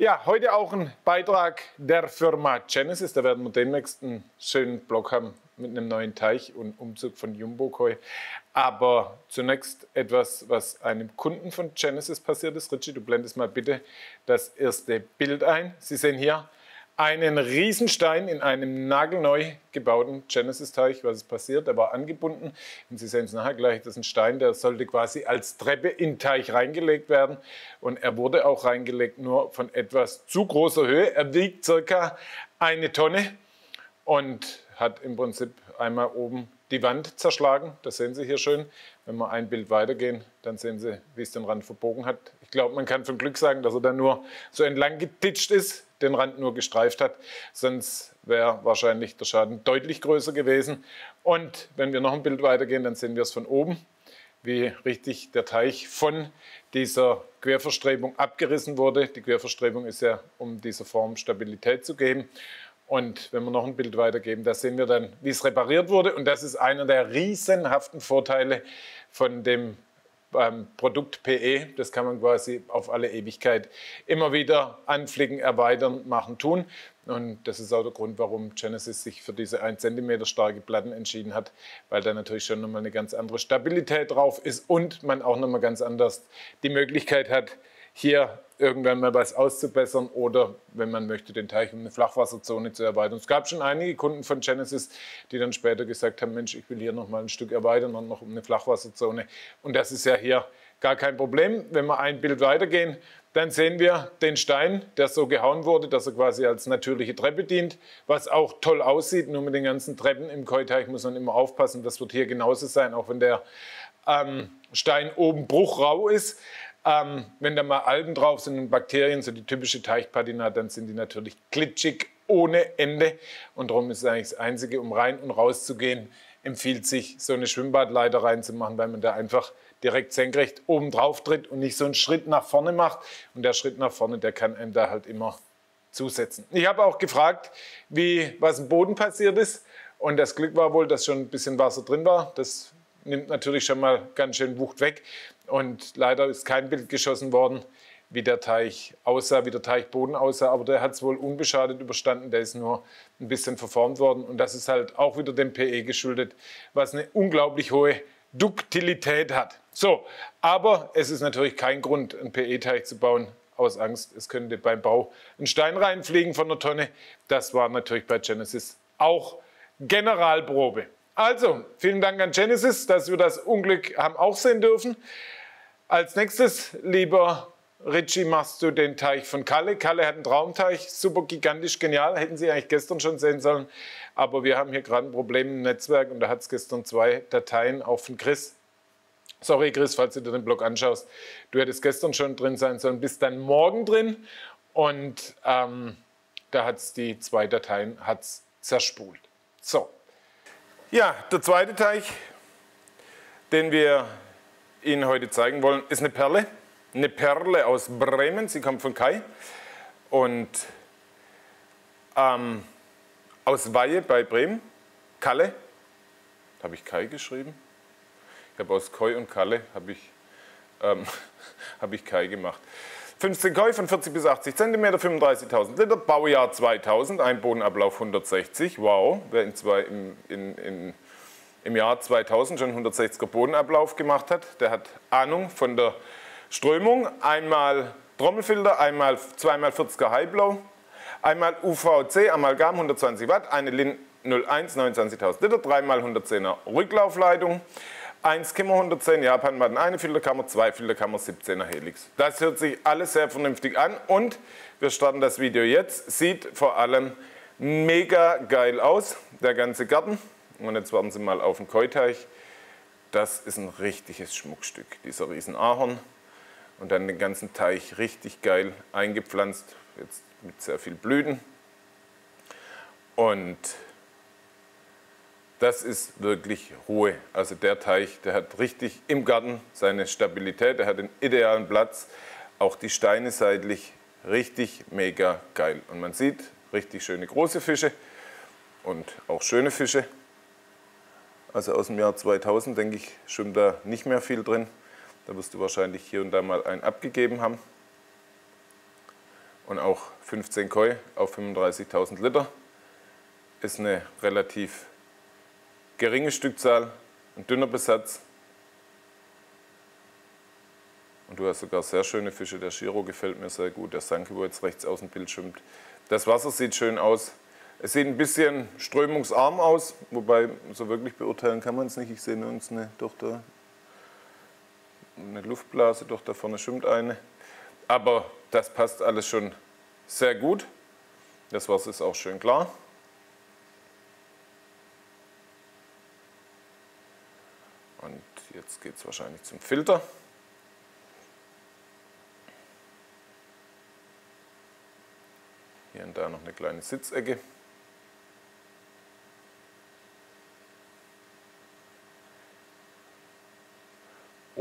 Ja, heute auch ein Beitrag der Firma Genesis. Da werden wir demnächst einen schönen Blog haben mit einem neuen Teich und Umzug von Jumbo Koi. Aber zunächst etwas, was einem Kunden von Genesis passiert ist. Richie, du blendest mal bitte das erste Bild ein. Sie sehen hier einen Riesenstein in einem nagelneu gebauten Genesis-Teich. Was ist passiert? Der war angebunden. Und Sie sehen es nachher gleich, das ist ein Stein, der sollte quasi als Treppe in den Teich reingelegt werden. Und er wurde auch reingelegt, nur von etwas zu großer Höhe. Er wiegt circa eine Tonne und hat im Prinzip einmal oben die Wand zerschlagen. Das sehen Sie hier schön. Wenn wir ein Bild weitergehen, dann sehen Sie, wie es den Rand verbogen hat. Ich glaube, man kann von Glück sagen, dass er dann nur so entlang getitscht ist, den Rand nur gestreift hat. Sonst wäre wahrscheinlich der Schaden deutlich größer gewesen. Und wenn wir noch ein Bild weitergehen, dann sehen wir es von oben, wie richtig der Teich von dieser Querverstrebung abgerissen wurde. Die Querverstrebung ist ja, um dieser Form Stabilität zu geben. Und wenn wir noch ein Bild weitergeben, da sehen wir dann, wie es repariert wurde. Und das ist einer der riesenhaften Vorteile von dem ähm, Produkt PE. Das kann man quasi auf alle Ewigkeit immer wieder anflicken, erweitern, machen, tun. Und das ist auch der Grund, warum Genesis sich für diese 1 cm starke Platten entschieden hat, weil da natürlich schon nochmal eine ganz andere Stabilität drauf ist und man auch nochmal ganz anders die Möglichkeit hat, hier irgendwann mal was auszubessern oder, wenn man möchte, den Teich um eine Flachwasserzone zu erweitern. Es gab schon einige Kunden von Genesis, die dann später gesagt haben, Mensch, ich will hier noch mal ein Stück erweitern und noch um eine Flachwasserzone. Und das ist ja hier gar kein Problem. Wenn wir ein Bild weitergehen, dann sehen wir den Stein, der so gehauen wurde, dass er quasi als natürliche Treppe dient, was auch toll aussieht. Nur mit den ganzen Treppen im Keuteich muss man immer aufpassen. Das wird hier genauso sein, auch wenn der ähm, Stein oben bruchrau ist. Ähm, wenn da mal Algen drauf sind und Bakterien, so die typische Teichpatina, dann sind die natürlich glitschig ohne Ende. Und darum ist es eigentlich das Einzige, um rein und raus zu gehen, empfiehlt sich, so eine Schwimmbadleiter reinzumachen, weil man da einfach direkt senkrecht oben drauf tritt und nicht so einen Schritt nach vorne macht. Und der Schritt nach vorne, der kann einem da halt immer zusetzen. Ich habe auch gefragt, wie, was im Boden passiert ist. Und das Glück war wohl, dass schon ein bisschen Wasser drin war. Das nimmt natürlich schon mal ganz schön Wucht weg. Und leider ist kein Bild geschossen worden, wie der Teich aussah, wie der Teichboden aussah. Aber der hat es wohl unbeschadet überstanden. Der ist nur ein bisschen verformt worden. Und das ist halt auch wieder dem PE geschuldet, was eine unglaublich hohe Duktilität hat. So, aber es ist natürlich kein Grund, einen PE-Teich zu bauen, aus Angst, es könnte beim Bau ein Stein reinfliegen von der Tonne. Das war natürlich bei Genesis auch Generalprobe. Also, vielen Dank an Genesis, dass wir das Unglück haben auch sehen dürfen. Als nächstes, lieber Richie, machst du den Teich von Kalle. Kalle hat einen Traumteich, super gigantisch genial, hätten Sie eigentlich gestern schon sehen sollen. Aber wir haben hier gerade ein Problem im Netzwerk und da hat es gestern zwei Dateien auch von Chris. Sorry Chris, falls du dir den Blog anschaust, du hättest gestern schon drin sein sollen, bist dann morgen drin und ähm, da hat es die zwei Dateien hat's zerspult. So, ja, der zweite Teich, den wir Ihnen heute zeigen wollen, ist eine Perle. Eine Perle aus Bremen, sie kommt von Kai. Und ähm, aus Weihe bei Bremen, Kalle, habe ich Kai geschrieben. Ich habe aus Koi und Kalle habe ich, ähm, hab ich Kai gemacht. 15 Koi von 40 bis 80 cm, 35.000 Liter, Baujahr 2000, ein Bodenablauf 160. Wow, wer in, zwei, in, in, in, im Jahr 2000 schon 160er Bodenablauf gemacht hat, der hat Ahnung von der Strömung. Einmal Trommelfilter, einmal zweimal 40er Highblow, einmal UVC, Amalgam 120 Watt, eine Lin 01 29.000 Liter, dreimal 110er Rücklaufleitung. 1 Kimmer 110 Japan-Matten, eine Filterkammer, zwei Filterkammer, 17er Helix. Das hört sich alles sehr vernünftig an und wir starten das Video jetzt. Sieht vor allem mega geil aus, der ganze Garten. Und jetzt warten Sie mal auf den Keuteich. Das ist ein richtiges Schmuckstück, dieser riesen Ahorn. Und dann den ganzen Teich richtig geil eingepflanzt, jetzt mit sehr viel Blüten. Und das ist wirklich Ruhe. Also der Teich, der hat richtig im Garten seine Stabilität, der hat den idealen Platz. Auch die Steine seitlich richtig mega geil. Und man sieht richtig schöne große Fische und auch schöne Fische. Also aus dem Jahr 2000 denke ich, schwimmt da nicht mehr viel drin. Da wirst du wahrscheinlich hier und da mal einen abgegeben haben. und auch 15 Koi auf 35.000 Liter. Ist eine relativ geringe Stückzahl, ein dünner Besatz. Und du hast sogar sehr schöne Fische. Der Giro gefällt mir sehr gut. Der Sanke, wo jetzt rechts aus dem Bild schwimmt. Das Wasser sieht schön aus. Es sieht ein bisschen strömungsarm aus, wobei so wirklich beurteilen kann man es nicht. Ich sehe nur eine, durch der, eine Luftblase, doch da vorne schwimmt eine. Aber das passt alles schon sehr gut. Das Wasser ist auch schön klar. Und jetzt geht es wahrscheinlich zum Filter. Hier und da noch eine kleine Sitzecke.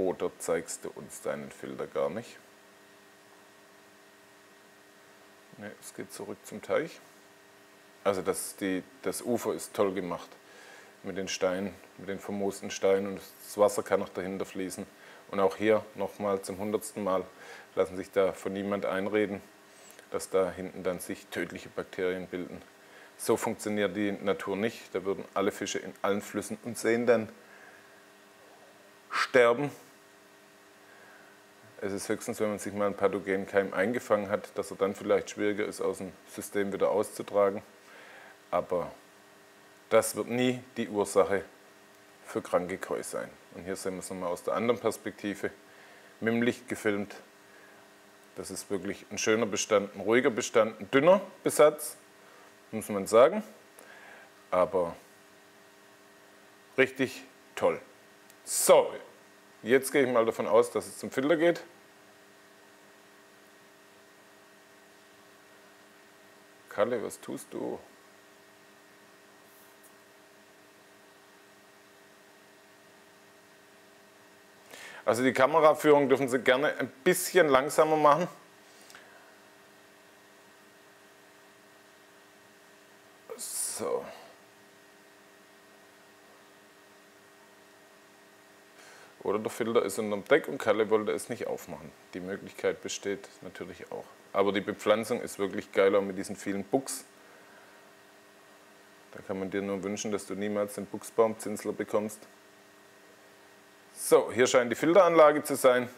Oder zeigst du uns deinen Filter gar nicht? Ne, es geht zurück zum Teich. Also das, die, das Ufer ist toll gemacht mit den Steinen, mit den vermoosten Steinen und das Wasser kann noch dahinter fließen. Und auch hier nochmal zum hundertsten Mal lassen sich da von niemand einreden, dass da hinten dann sich tödliche Bakterien bilden. So funktioniert die Natur nicht. Da würden alle Fische in allen Flüssen und Seen dann sterben es ist höchstens, wenn man sich mal einen pathogenen Keim eingefangen hat, dass er dann vielleicht schwieriger ist, aus dem System wieder auszutragen. Aber das wird nie die Ursache für kranke Koi sein. Und hier sehen wir es nochmal aus der anderen Perspektive, mit dem Licht gefilmt. Das ist wirklich ein schöner Bestand, ein ruhiger Bestand, ein dünner Besatz, muss man sagen. Aber richtig toll. So, Jetzt gehe ich mal davon aus, dass es zum Filter geht. Kalle, was tust du? Also die Kameraführung dürfen Sie gerne ein bisschen langsamer machen. So. Oder der Filter ist unterm Deck und Kalle wollte es nicht aufmachen. Die Möglichkeit besteht natürlich auch. Aber die Bepflanzung ist wirklich geiler mit diesen vielen Buchs. Da kann man dir nur wünschen, dass du niemals den Buchsbaumzinsler bekommst. So, hier scheint die Filteranlage zu sein.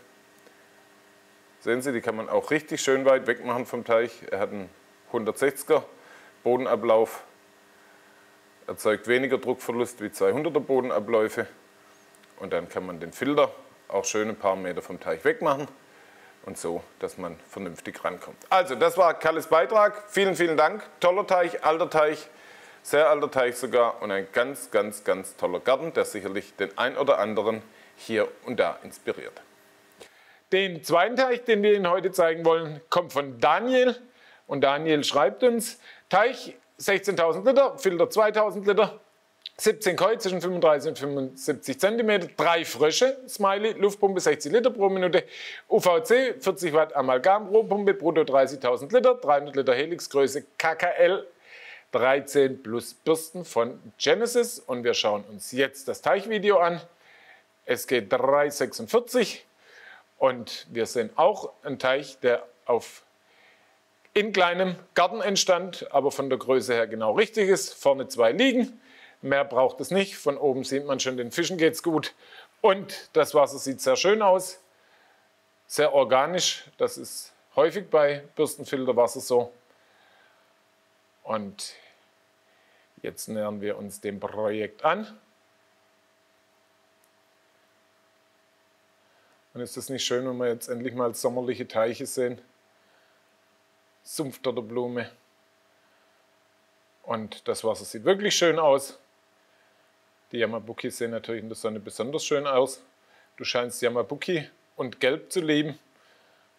Sehen Sie, die kann man auch richtig schön weit weg machen vom Teich. Er hat einen 160er Bodenablauf, erzeugt weniger Druckverlust wie 200er Bodenabläufe. Und dann kann man den Filter auch schön ein paar Meter vom Teich wegmachen und so, dass man vernünftig rankommt. Also, das war Kalles Beitrag. Vielen, vielen Dank. Toller Teich, alter Teich, sehr alter Teich sogar und ein ganz, ganz, ganz toller Garten, der sicherlich den ein oder anderen hier und da inspiriert. Den zweiten Teich, den wir Ihnen heute zeigen wollen, kommt von Daniel. Und Daniel schreibt uns, Teich 16.000 Liter, Filter 2.000 Liter, 17 Koi zwischen 35 und 75 cm, drei Frösche, Smiley, Luftpumpe 60 Liter pro Minute, UVC 40 Watt Amalgam pro Pumpe, brutto 30.000 Liter, 300 Liter Helixgröße, KKL 13 plus Bürsten von Genesis und wir schauen uns jetzt das Teichvideo an. Es geht 3,46 und wir sehen auch einen Teich, der auf in kleinem Garten entstand, aber von der Größe her genau richtig ist. Vorne zwei liegen. Mehr braucht es nicht. Von oben sieht man schon, den Fischen geht es gut. Und das Wasser sieht sehr schön aus, sehr organisch. Das ist häufig bei Bürstenfilterwasser so. Und jetzt nähern wir uns dem Projekt an. Und ist das nicht schön, wenn wir jetzt endlich mal sommerliche Teiche sehen? Sumpft der Blume. Und das Wasser sieht wirklich schön aus. Die Yamabuki sehen natürlich in der Sonne besonders schön aus. Du scheinst Yamabuki und Gelb zu lieben.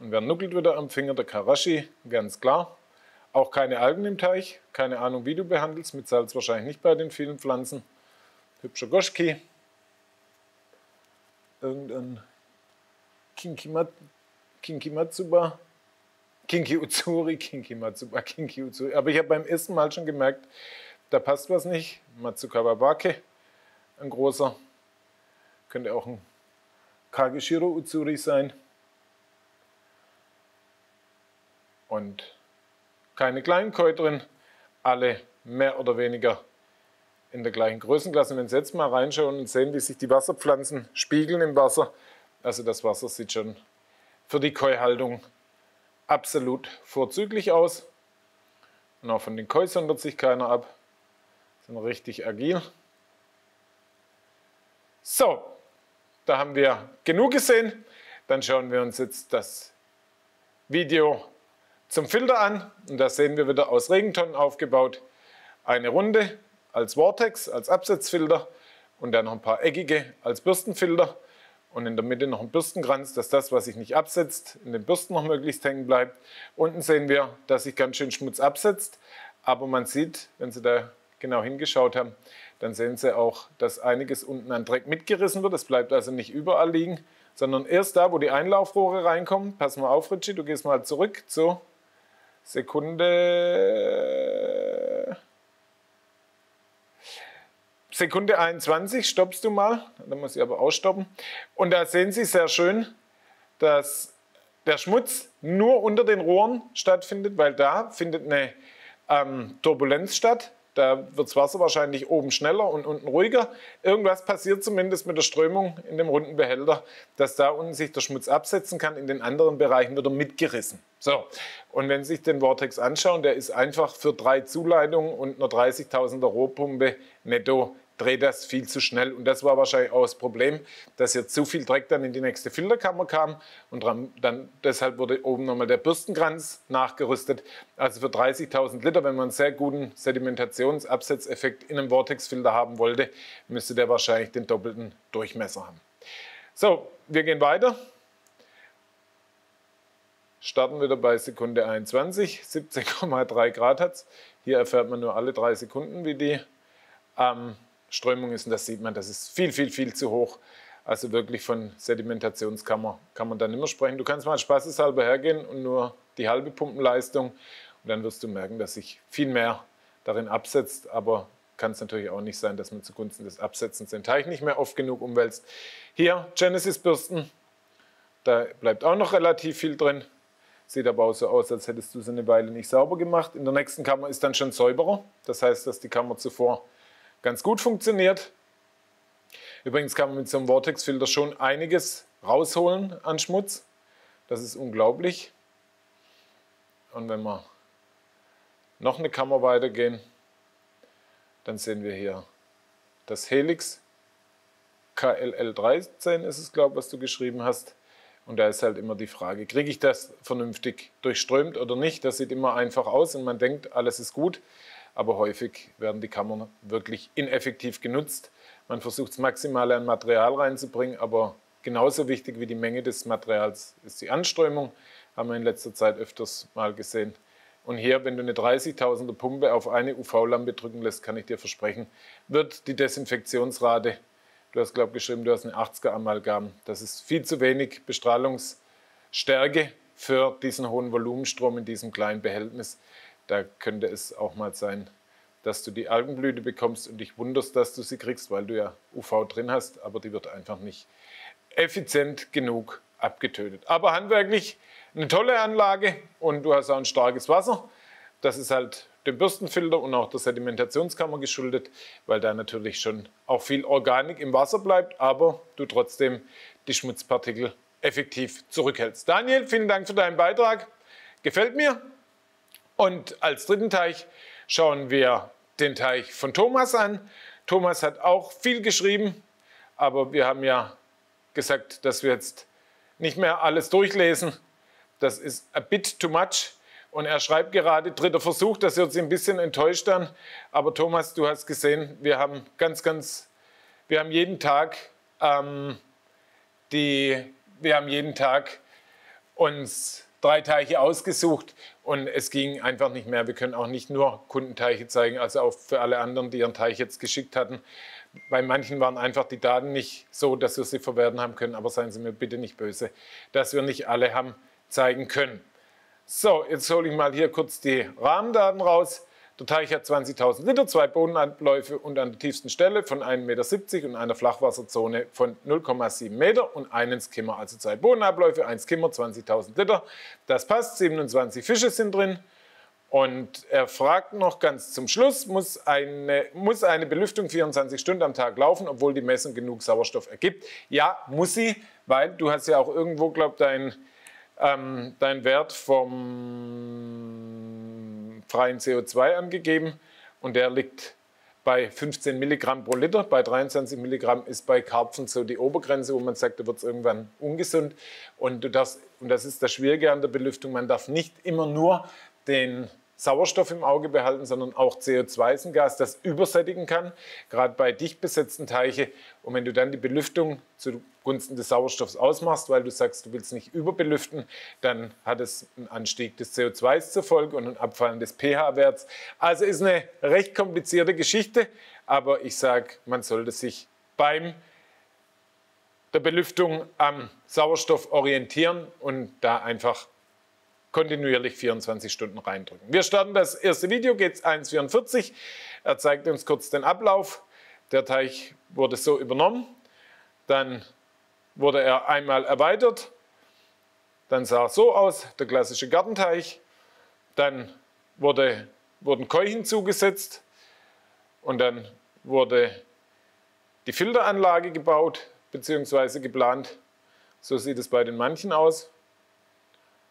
Und wer nuckelt wieder am Finger? Der Karashi, ganz klar. Auch keine Algen im Teich. Keine Ahnung, wie du behandelst. Mit Salz wahrscheinlich nicht bei den vielen Pflanzen. Hübscher Goschki. Irgendein Kinkimat, Kinkimatsuba. Kinki Utsuri, Kinki Matsuba, Kinki Utsuri. Aber ich habe beim ersten Mal schon gemerkt, da passt was nicht. Matsukawabake ein großer. Könnte auch ein Kageshiro Utsuri sein. Und keine kleinen Koi drin, alle mehr oder weniger in der gleichen Größenklasse. Wenn Sie jetzt mal reinschauen und sehen, wie sich die Wasserpflanzen spiegeln im Wasser, also das Wasser sieht schon für die Koi-Haltung absolut vorzüglich aus. Und auch von den Koi sondert sich keiner ab. Sind richtig agil. So, da haben wir genug gesehen. Dann schauen wir uns jetzt das Video zum Filter an. Und da sehen wir wieder aus Regentonnen aufgebaut eine Runde als Vortex, als Absetzfilter und dann noch ein paar eckige als Bürstenfilter und in der Mitte noch ein Bürstenkranz, dass das, was sich nicht absetzt, in den Bürsten noch möglichst hängen bleibt. Unten sehen wir, dass sich ganz schön Schmutz absetzt, aber man sieht, wenn Sie da genau hingeschaut haben, dann sehen Sie auch, dass einiges unten an Dreck mitgerissen wird. Es bleibt also nicht überall liegen, sondern erst da, wo die Einlaufrohre reinkommen. Pass mal auf, Richie, du gehst mal zurück zur Sekunde Sekunde 21 stoppst du mal, da muss ich aber ausstoppen. Und da sehen Sie sehr schön, dass der Schmutz nur unter den Rohren stattfindet, weil da findet eine ähm, Turbulenz statt. Da wird das Wasser wahrscheinlich oben schneller und unten ruhiger. Irgendwas passiert zumindest mit der Strömung in dem runden Behälter, dass da unten sich der Schmutz absetzen kann. In den anderen Bereichen wird er mitgerissen. So, und wenn Sie sich den Vortex anschauen, der ist einfach für drei Zuleitungen und einer 30.000er Rohrpumpe netto dreht das viel zu schnell. Und das war wahrscheinlich auch das Problem, dass hier zu viel Dreck dann in die nächste Filterkammer kam. Und dann, deshalb wurde oben nochmal der Bürstenkranz nachgerüstet. Also für 30.000 Liter, wenn man einen sehr guten Sedimentationsabsetzeffekt in einem Vortexfilter haben wollte, müsste der wahrscheinlich den doppelten Durchmesser haben. So, wir gehen weiter. Starten wieder bei Sekunde 21, 17,3 Grad hat es. Hier erfährt man nur alle drei Sekunden, wie die ähm, Strömung ist und das sieht man, das ist viel, viel, viel zu hoch. Also wirklich von Sedimentationskammer kann man da nicht mehr sprechen. Du kannst mal spaßeshalber hergehen und nur die halbe Pumpenleistung und dann wirst du merken, dass sich viel mehr darin absetzt, aber kann es natürlich auch nicht sein, dass man zugunsten des Absetzens den Teich nicht mehr oft genug umwälzt. Hier Genesis-Bürsten, da bleibt auch noch relativ viel drin. Sieht aber auch so aus, als hättest du sie eine Weile nicht sauber gemacht. In der nächsten Kammer ist dann schon säuberer. Das heißt, dass die Kammer zuvor ganz gut funktioniert. Übrigens kann man mit so einem Vortex-Filter schon einiges rausholen an Schmutz. Das ist unglaublich. Und wenn wir noch eine Kammer weitergehen, dann sehen wir hier das Helix KLL13 ist es, glaube ich, was du geschrieben hast. Und da ist halt immer die Frage, kriege ich das vernünftig durchströmt oder nicht? Das sieht immer einfach aus und man denkt, alles ist gut aber häufig werden die Kammern wirklich ineffektiv genutzt. Man versucht das Maximale an Material reinzubringen, aber genauso wichtig wie die Menge des Materials ist die Anströmung, haben wir in letzter Zeit öfters mal gesehen. Und hier, wenn du eine 30.000er Pumpe auf eine UV-Lampe drücken lässt, kann ich dir versprechen, wird die Desinfektionsrate, du hast glaube geschrieben, du hast eine 80er Amalgam, das ist viel zu wenig Bestrahlungsstärke für diesen hohen Volumenstrom in diesem kleinen Behältnis. Da könnte es auch mal sein, dass du die Algenblüte bekommst und dich wunderst, dass du sie kriegst, weil du ja UV drin hast, aber die wird einfach nicht effizient genug abgetötet. Aber handwerklich eine tolle Anlage und du hast auch ein starkes Wasser. Das ist halt dem Bürstenfilter und auch der Sedimentationskammer geschuldet, weil da natürlich schon auch viel Organik im Wasser bleibt, aber du trotzdem die Schmutzpartikel effektiv zurückhältst. Daniel, vielen Dank für deinen Beitrag. Gefällt mir. Und als dritten Teich schauen wir den Teich von Thomas an. Thomas hat auch viel geschrieben, aber wir haben ja gesagt, dass wir jetzt nicht mehr alles durchlesen. Das ist a bit too much. Und er schreibt gerade, dritter Versuch, das hört sich ein bisschen enttäuscht an. Aber Thomas, du hast gesehen, wir haben ganz, ganz, wir haben jeden Tag ähm, die, wir haben jeden Tag uns drei Teiche ausgesucht und es ging einfach nicht mehr. Wir können auch nicht nur Kundenteiche zeigen, also auch für alle anderen, die ihren Teich jetzt geschickt hatten. Bei manchen waren einfach die Daten nicht so, dass wir sie verwerten haben können, aber seien Sie mir bitte nicht böse, dass wir nicht alle haben zeigen können. So, jetzt hole ich mal hier kurz die Rahmendaten raus. Der Teich hat 20.000 Liter, zwei Bodenabläufe und an der tiefsten Stelle von 1,70 Meter und einer Flachwasserzone von 0,7 Meter und einen Skimmer. Also zwei Bodenabläufe, ein Skimmer, 20.000 Liter. Das passt, 27 Fische sind drin Und er fragt noch ganz zum Schluss, muss eine, muss eine Belüftung 24 Stunden am Tag laufen, obwohl die Messung genug Sauerstoff ergibt? Ja, muss sie, weil du hast ja auch irgendwo, glaube ich, dein, ähm, dein Wert vom freien CO2 angegeben und der liegt bei 15 Milligramm pro Liter. Bei 23 Milligramm ist bei Karpfen so die Obergrenze, wo man sagt, da wird es irgendwann ungesund. Und, du darfst, und das ist das Schwierige an der Belüftung, man darf nicht immer nur den Sauerstoff im Auge behalten, sondern auch CO2 ist ein Gas, das übersättigen kann, gerade bei dicht besetzten Teiche. Und wenn du dann die Belüftung zugunsten des Sauerstoffs ausmachst, weil du sagst, du willst nicht überbelüften, dann hat es einen Anstieg des CO2s zur Folge und ein Abfallen des pH-Werts. Also ist eine recht komplizierte Geschichte, aber ich sage, man sollte sich beim der Belüftung am Sauerstoff orientieren und da einfach kontinuierlich 24 Stunden reindrücken. Wir starten das erste Video, geht es 1,44. Er zeigt uns kurz den Ablauf. Der Teich wurde so übernommen. Dann wurde er einmal erweitert. Dann sah er so aus, der klassische Gartenteich. Dann wurde, wurden Koi hinzugesetzt. Und dann wurde die Filteranlage gebaut bzw. geplant. So sieht es bei den manchen aus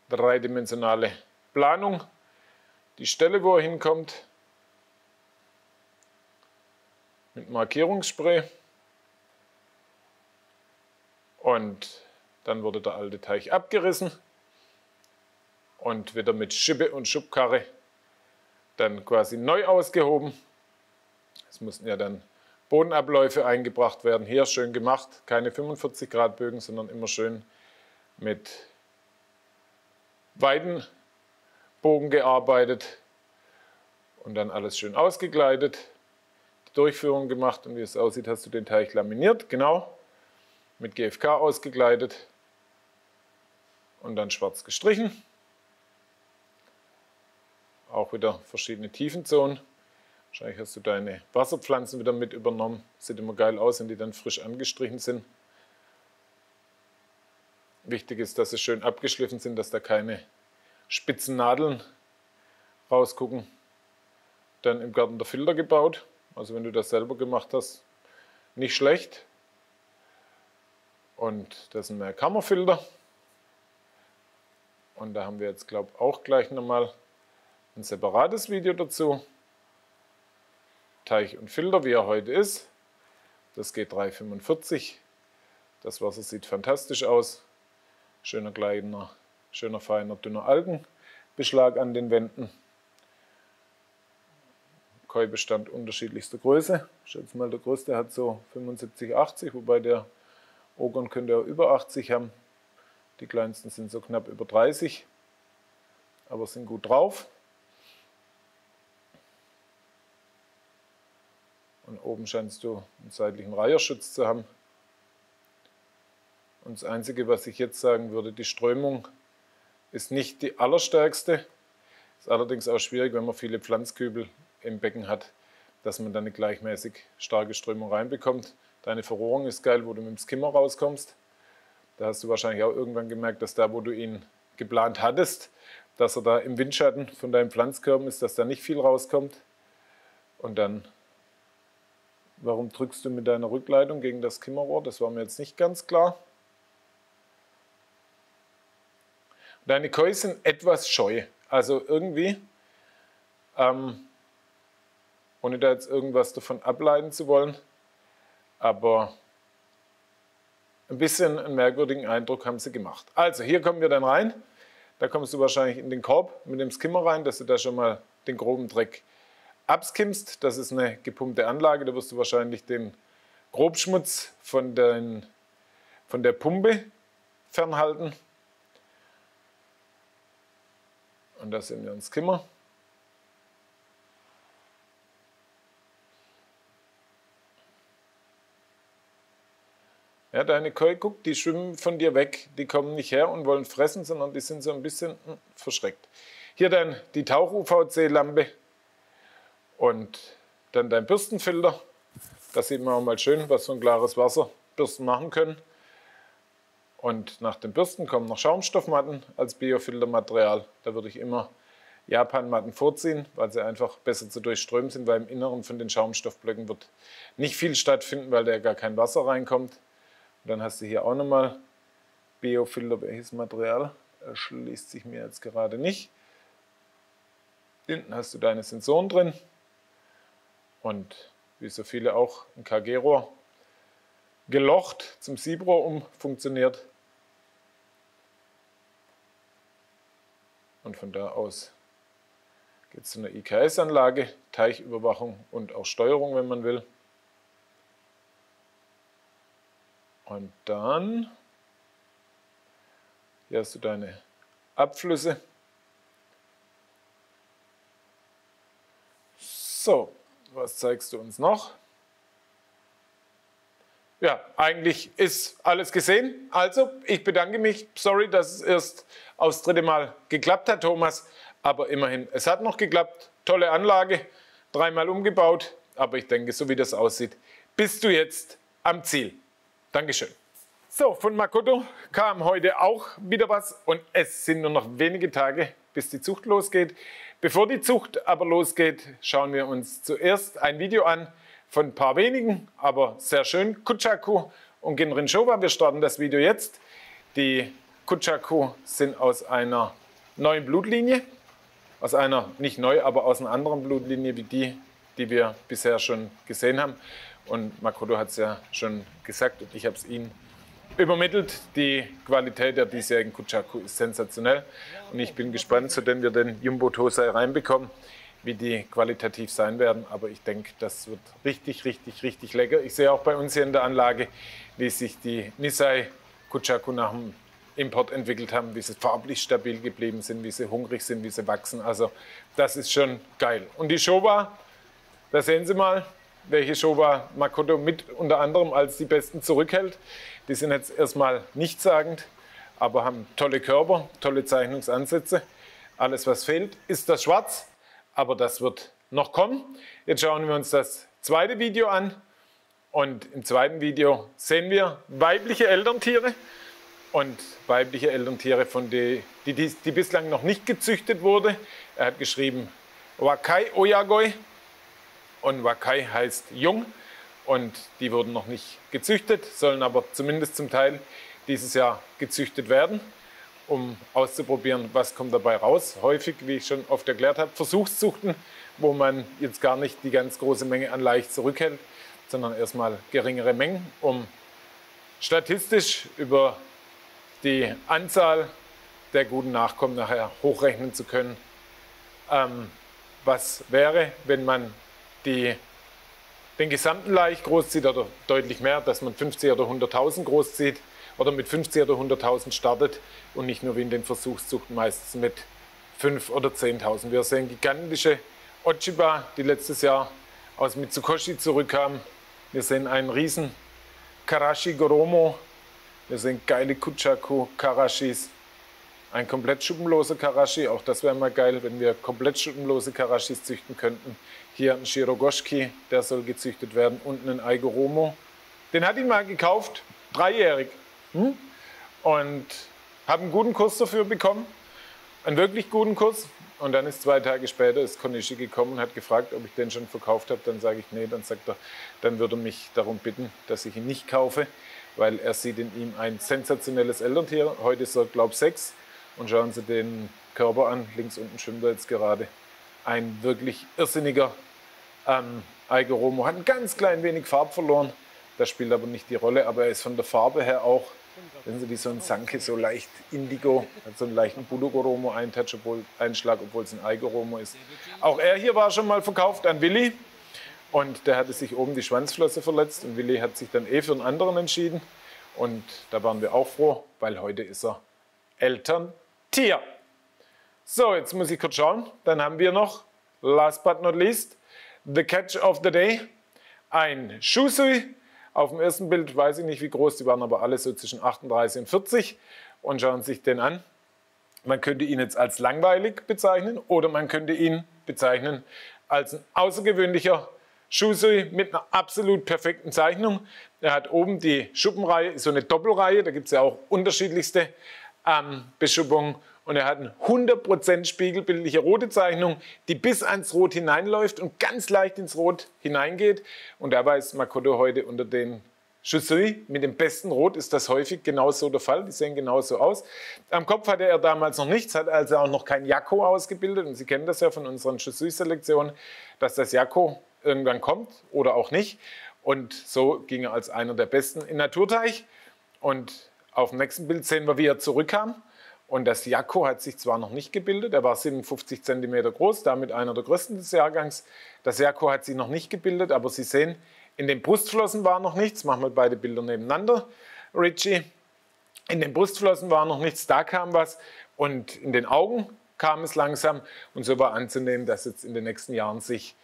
dreidimensionale Planung, die Stelle, wo er hinkommt, mit Markierungsspray und dann wurde der alte Teich abgerissen und wieder mit Schippe und Schubkarre dann quasi neu ausgehoben. Es mussten ja dann Bodenabläufe eingebracht werden. Hier schön gemacht, keine 45 Grad Bögen, sondern immer schön mit Weidenbogen gearbeitet und dann alles schön ausgekleidet, die Durchführung gemacht und wie es aussieht, hast du den Teich laminiert, genau, mit GFK ausgekleidet und dann schwarz gestrichen. Auch wieder verschiedene Tiefenzonen. Wahrscheinlich hast du deine Wasserpflanzen wieder mit übernommen. Sieht immer geil aus, wenn die dann frisch angestrichen sind. Wichtig ist, dass sie schön abgeschliffen sind, dass da keine spitzen Nadeln rausgucken. Dann im Garten der Filter gebaut. Also wenn du das selber gemacht hast, nicht schlecht. Und das sind mehr Kammerfilter. Und da haben wir jetzt, glaube ich, auch gleich nochmal ein separates Video dazu. Teich und Filter, wie er heute ist. Das geht 3,45. Das Wasser sieht fantastisch aus. Schöner kleiner, schöner feiner, dünner Algenbeschlag an den Wänden. Koi-Bestand unterschiedlichster Größe. Ich schätze mal, der größte hat so 75, 80, wobei der Ogon könnte auch über 80 haben. Die kleinsten sind so knapp über 30, aber sind gut drauf. Und oben scheinst du einen seitlichen Reiherschutz zu haben. Und das Einzige, was ich jetzt sagen würde, die Strömung ist nicht die allerstärkste. Ist allerdings auch schwierig, wenn man viele Pflanzkübel im Becken hat, dass man dann eine gleichmäßig starke Strömung reinbekommt. Deine Verrohrung ist geil, wo du mit dem Skimmer rauskommst. Da hast du wahrscheinlich auch irgendwann gemerkt, dass da, wo du ihn geplant hattest, dass er da im Windschatten von deinem Pflanzkörben ist, dass da nicht viel rauskommt. Und dann, warum drückst du mit deiner Rückleitung gegen das Skimmerrohr? Das war mir jetzt nicht ganz klar. Deine Koi sind etwas scheu. Also irgendwie, ähm, ohne da jetzt irgendwas davon ableiten zu wollen, aber ein bisschen einen merkwürdigen Eindruck haben sie gemacht. Also hier kommen wir dann rein. Da kommst du wahrscheinlich in den Korb mit dem Skimmer rein, dass du da schon mal den groben Dreck abskimmst. Das ist eine gepumpte Anlage, da wirst du wahrscheinlich den Grobschmutz von, den, von der Pumpe fernhalten. Und da sehen wir uns Skimmer. Ja, deine Koi, guck, die schwimmen von dir weg. Die kommen nicht her und wollen fressen, sondern die sind so ein bisschen hm, verschreckt. Hier dann die Tauch-UVC-Lampe und dann dein Bürstenfilter. Da sieht man auch mal schön, was so ein klares Wasser Bürsten machen können. Und nach den Bürsten kommen noch Schaumstoffmatten als Biofiltermaterial. Da würde ich immer Japan-Matten vorziehen, weil sie einfach besser zu durchströmen sind, weil im Inneren von den Schaumstoffblöcken wird nicht viel stattfinden, weil da gar kein Wasser reinkommt. Und dann hast du hier auch nochmal Biofilter, welches Material erschließt sich mir jetzt gerade nicht. Hinten hast du deine Sensoren drin und wie so viele auch ein KG-Rohr gelocht zum Siebrohr umfunktioniert. Und von da aus geht es zu einer IKS-Anlage, Teichüberwachung und auch Steuerung, wenn man will. Und dann hier hast du deine Abflüsse. So, was zeigst du uns noch? Ja, eigentlich ist alles gesehen. Also, ich bedanke mich. Sorry, dass es erst aufs dritte Mal geklappt hat, Thomas. Aber immerhin, es hat noch geklappt. Tolle Anlage, dreimal umgebaut. Aber ich denke, so wie das aussieht, bist du jetzt am Ziel. Dankeschön. So, von Makoto kam heute auch wieder was und es sind nur noch wenige Tage, bis die Zucht losgeht. Bevor die Zucht aber losgeht, schauen wir uns zuerst ein Video an von ein paar wenigen, aber sehr schön, Kuchaku und Genrin Showa. Wir starten das Video jetzt. Die Kuchaku sind aus einer neuen Blutlinie, aus einer, nicht neu, aber aus einer anderen Blutlinie wie die, die wir bisher schon gesehen haben. Und Makoto hat es ja schon gesagt und ich habe es Ihnen übermittelt. Die Qualität der diesjährigen Kuchaku ist sensationell und ich bin gespannt, zu dem wir den Jumbo Tosai reinbekommen, wie die qualitativ sein werden. Aber ich denke, das wird richtig, richtig, richtig lecker. Ich sehe auch bei uns hier in der Anlage, wie sich die Nisei Kuchaku nach dem Import entwickelt haben, wie sie farblich stabil geblieben sind, wie sie hungrig sind, wie sie wachsen. Also das ist schon geil. Und die Showa, da sehen Sie mal, welche Showa Makoto mit unter anderem als die besten zurückhält. Die sind jetzt erstmal nichtssagend, aber haben tolle Körper, tolle Zeichnungsansätze. Alles, was fehlt, ist das Schwarz, aber das wird noch kommen. Jetzt schauen wir uns das zweite Video an. Und im zweiten Video sehen wir weibliche Elterntiere. Und weibliche Elterntiere, von die, die, die bislang noch nicht gezüchtet wurde. Er hat geschrieben Wakai Oyagoi. Und Wakai heißt jung. Und die wurden noch nicht gezüchtet, sollen aber zumindest zum Teil dieses Jahr gezüchtet werden, um auszuprobieren, was kommt dabei raus. Häufig, wie ich schon oft erklärt habe, Versuchszuchten, wo man jetzt gar nicht die ganz große Menge an leicht zurückhält, sondern erstmal geringere Mengen, um statistisch über die Anzahl der guten Nachkommen nachher hochrechnen zu können. Ähm, was wäre, wenn man die, den gesamten Laich großzieht oder deutlich mehr, dass man 50 oder 100.000 großzieht oder mit 50 oder 100.000 startet und nicht nur wie in den Versuchszuchten meistens mit 5 oder 10.000. Wir sehen gigantische Ochiba, die letztes Jahr aus Mitsukoshi zurückkamen. Wir sehen einen riesen Karashi Goromo. Wir sehen geile Kuchaku Karashis. Ein komplett schuppenloser Karashi, auch das wäre mal geil, wenn wir komplett schuppenlose Karashis züchten könnten. Hier ein Shirogoshki, der soll gezüchtet werden. Unten ein Aigoromo. Den hat ihn mal gekauft, dreijährig. Hm? Und habe einen guten Kurs dafür bekommen. Einen wirklich guten Kurs. Und dann ist zwei Tage später ist Konishi gekommen und hat gefragt, ob ich den schon verkauft habe. Dann sage ich, nee. Dann sagt er, dann würde er mich darum bitten, dass ich ihn nicht kaufe, weil er sieht in ihm ein sensationelles Elterntier. Heute ist er, glaube ich, sechs. Und schauen Sie den Körper an. Links unten schwimmt er jetzt gerade. Ein wirklich irrsinniger ähm, Algeromo hat ein ganz klein wenig Farb verloren. Das spielt aber nicht die Rolle, aber er ist von der Farbe her auch, wenn Sie wie so ein Sanke, so leicht Indigo, hat so einen leichten Bulugoromo-Eintouch, obwohl, es ein Algeromo ist. Auch er hier war schon mal verkauft an Willi und der hatte sich oben die Schwanzflosse verletzt und Willi hat sich dann eh für einen anderen entschieden und da waren wir auch froh, weil heute ist er Elterntier. So, jetzt muss ich kurz schauen, dann haben wir noch, last but not least, The Catch of the Day. Ein Shusui. Auf dem ersten Bild weiß ich nicht, wie groß, die waren aber alle so zwischen 38 und 40 und schauen sich den an. Man könnte ihn jetzt als langweilig bezeichnen oder man könnte ihn bezeichnen als ein außergewöhnlicher Shusui mit einer absolut perfekten Zeichnung. Er hat oben die Schuppenreihe, so eine Doppelreihe, da gibt es ja auch unterschiedlichste ähm, Beschuppungen und er hat eine 100% spiegelbildliche rote Zeichnung, die bis ans Rot hineinläuft und ganz leicht ins Rot hineingeht. Und dabei ist Makoto heute unter den Chaussee mit dem besten Rot ist das häufig genauso der Fall. Die sehen genauso aus. Am Kopf hatte er damals noch nichts, hat also auch noch kein Jakko ausgebildet. Und Sie kennen das ja von unseren Chaussee-Selektionen, dass das Jakko irgendwann kommt oder auch nicht. Und so ging er als einer der Besten in Naturteich. Und auf dem nächsten Bild sehen wir, wie er zurückkam. Und das Jakko hat sich zwar noch nicht gebildet, er war 57 cm groß, damit einer der größten des Jahrgangs. Das Jakko hat sich noch nicht gebildet, aber Sie sehen, in den Brustflossen war noch nichts. Machen wir beide Bilder nebeneinander, Richie. In den Brustflossen war noch nichts, da kam was. Und in den Augen kam es langsam. Und so war anzunehmen, dass jetzt in den nächsten Jahren sich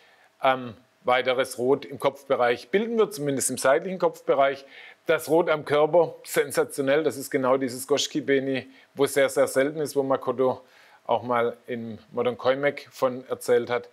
ähm, weiteres Rot im Kopfbereich bilden wird, zumindest im seitlichen Kopfbereich. Das Rot am Körper, sensationell, das ist genau dieses Goschki-Beni, wo es sehr, sehr selten ist, wo Makoto auch mal im Modern Koimek von erzählt hat.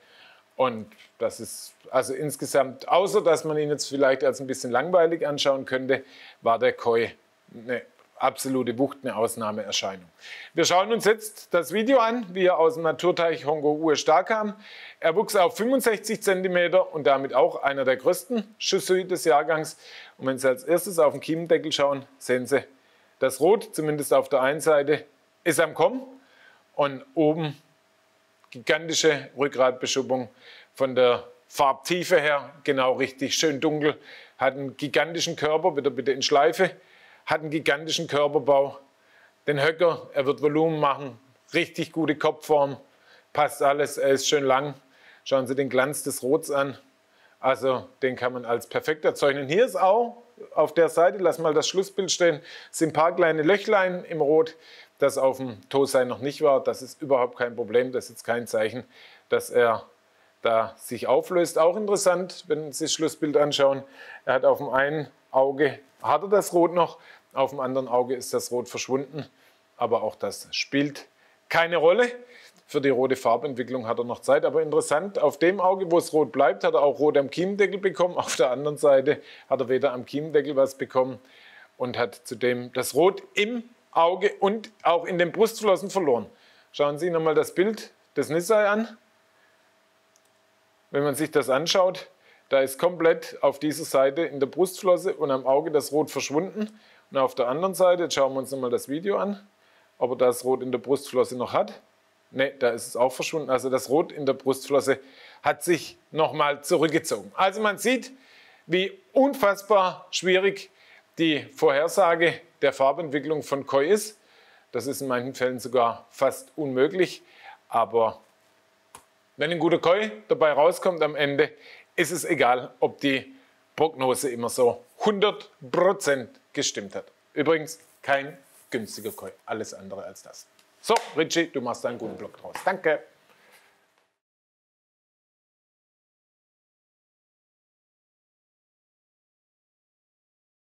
Und das ist also insgesamt, außer dass man ihn jetzt vielleicht als ein bisschen langweilig anschauen könnte, war der Koi eine absolute Wucht, eine Ausnahmeerscheinung. Wir schauen uns jetzt das Video an, wie er aus dem Naturteich Hongo USA kam. Er wuchs auf 65 cm und damit auch einer der größten Chaussee des Jahrgangs. Und wenn Sie als erstes auf den Kiemendeckel schauen, sehen Sie, das Rot, zumindest auf der einen Seite, ist am Kommen und oben gigantische Rückgratbeschuppung von der Farbtiefe her genau richtig, schön dunkel, hat einen gigantischen Körper, wieder bitte in Schleife, hat einen gigantischen Körperbau, den Höcker, er wird Volumen machen, richtig gute Kopfform, passt alles, er ist schön lang, Schauen Sie den Glanz des Rots an. Also den kann man als perfekt erzeugen. Hier ist auch auf der Seite, lass mal das Schlussbild stehen, sind ein paar kleine Löchlein im Rot, das auf dem Tosei noch nicht war. Das ist überhaupt kein Problem, das ist jetzt kein Zeichen, dass er da sich auflöst. Auch interessant, wenn Sie das Schlussbild anschauen, er hat auf dem einen Auge, hat er das Rot noch, auf dem anderen Auge ist das Rot verschwunden. Aber auch das spielt keine Rolle. Für die rote Farbentwicklung hat er noch Zeit. Aber interessant, auf dem Auge, wo es rot bleibt, hat er auch rot am Kiemendeckel bekommen. Auf der anderen Seite hat er weder am Kiemendeckel was bekommen und hat zudem das Rot im Auge und auch in den Brustflossen verloren. Schauen Sie nochmal das Bild des Nissai an. Wenn man sich das anschaut, da ist komplett auf dieser Seite in der Brustflosse und am Auge das Rot verschwunden. Und auf der anderen Seite, jetzt schauen wir uns nochmal das Video an, ob er das Rot in der Brustflosse noch hat. Ne, da ist es auch verschwunden. Also das Rot in der Brustflosse hat sich nochmal zurückgezogen. Also man sieht, wie unfassbar schwierig die Vorhersage der Farbentwicklung von Koi ist. Das ist in manchen Fällen sogar fast unmöglich. Aber wenn ein guter Koi dabei rauskommt am Ende, ist es egal, ob die Prognose immer so 100% gestimmt hat. Übrigens kein günstiger Koi, alles andere als das. So, Richie, du machst einen guten Blog draus. Danke.